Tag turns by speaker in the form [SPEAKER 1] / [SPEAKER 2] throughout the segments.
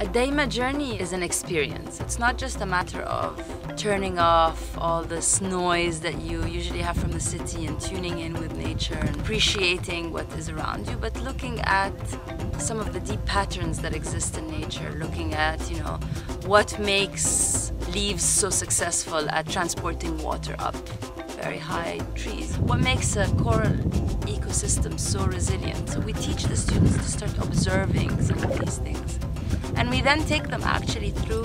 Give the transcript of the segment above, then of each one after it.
[SPEAKER 1] A Dayma journey is an experience. It's not just a matter of turning off all this noise that you usually have from the city and tuning in with nature and appreciating what is around you, but looking at some of the deep patterns that exist in nature, looking at, you know, what makes leaves so successful at transporting water up very high trees. What makes a coral ecosystem so resilient? So we teach the students to start observing some of these things. We then take them actually through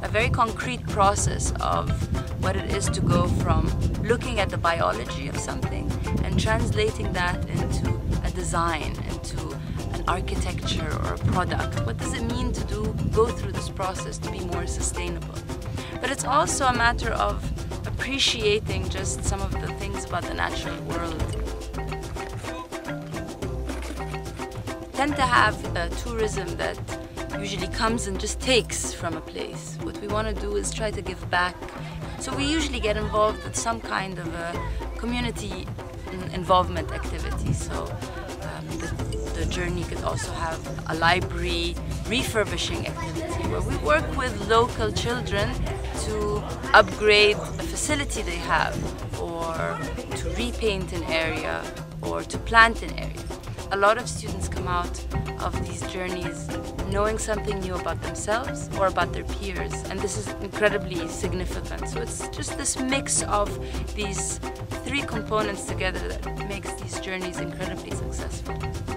[SPEAKER 1] a very concrete process of what it is to go from looking at the biology of something and translating that into a design, into an architecture or a product. What does it mean to do go through this process to be more sustainable? But it's also a matter of appreciating just some of the things about the natural world. Tend to have tourism that usually comes and just takes from a place. What we want to do is try to give back. So we usually get involved with some kind of a community involvement activity. So um, the, the journey could also have a library refurbishing activity where we work with local children to upgrade a facility they have or to repaint an area or to plant an area. A lot of students come out of these journeys knowing something new about themselves or about their peers and this is incredibly significant so it's just this mix of these three components together that makes these journeys incredibly successful.